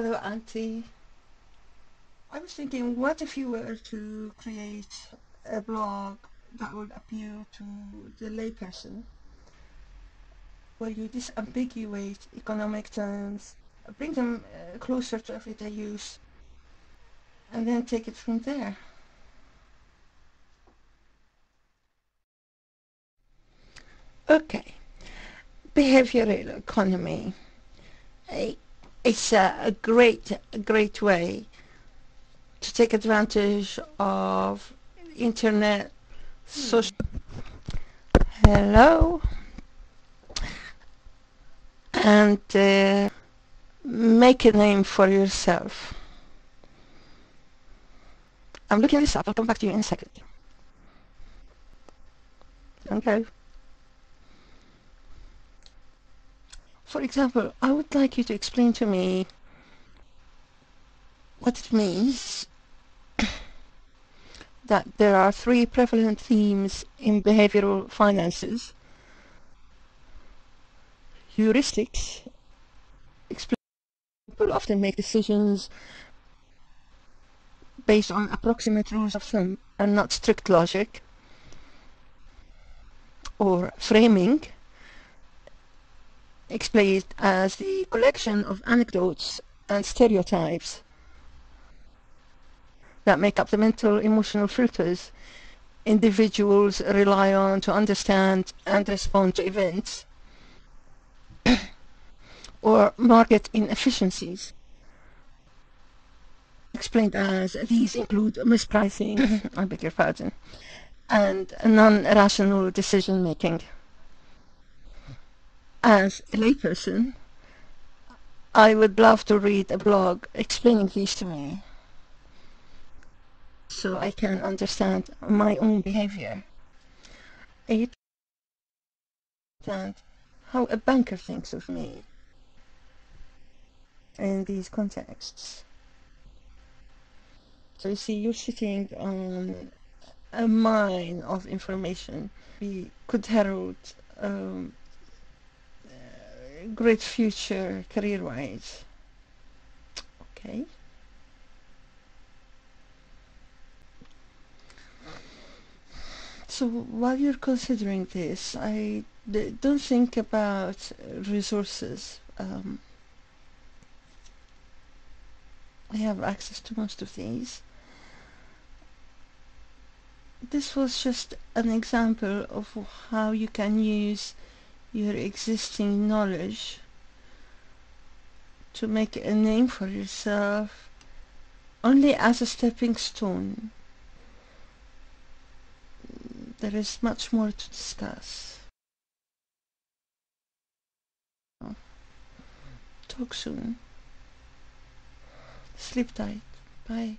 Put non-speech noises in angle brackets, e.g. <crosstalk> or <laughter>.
Hello, Auntie. I was thinking, what if you were to create a blog that would appeal to the layperson, where you disambiguate economic terms, bring them uh, closer to everyday use, and then take it from there. Okay, behavioral economy. It's a, a great, a great way to take advantage of internet, social. Hello, and uh, make a name for yourself. I'm looking this up. I'll come back to you in a second. Okay. For example, I would like you to explain to me what it means <coughs> that there are three prevalent themes in behavioral finances. Heuristics, people often make decisions based on approximate rules of thumb and not strict logic. Or framing, explained as the collection of anecdotes and stereotypes that make up the mental emotional filters individuals rely on to understand and respond to events <coughs> or market inefficiencies. Explained as these include mispricing, <coughs> I beg your pardon, and non-rational decision making as a layperson, I would love to read a blog explaining these to me so I can understand my own behavior. Understand how a banker thinks of me in these contexts. So you see, you're sitting on a mine of information. We could herald um, great future career-wise. Okay. So while you're considering this, I don't think about resources. Um, I have access to most of these. This was just an example of how you can use your existing knowledge to make a name for yourself only as a stepping stone. There is much more to discuss. Talk soon. Sleep tight. Bye.